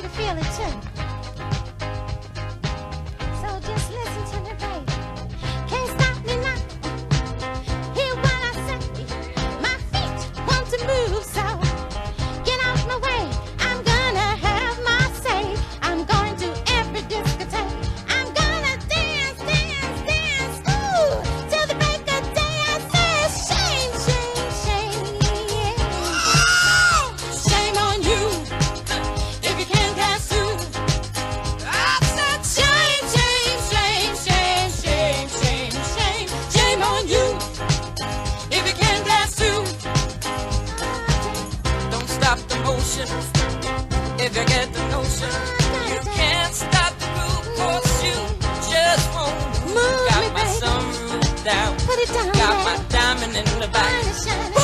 should feel it too. notion, if you get the notion, you can't stop the groove, cause you just won't move. Got my sunroof down, got my diamond in the back.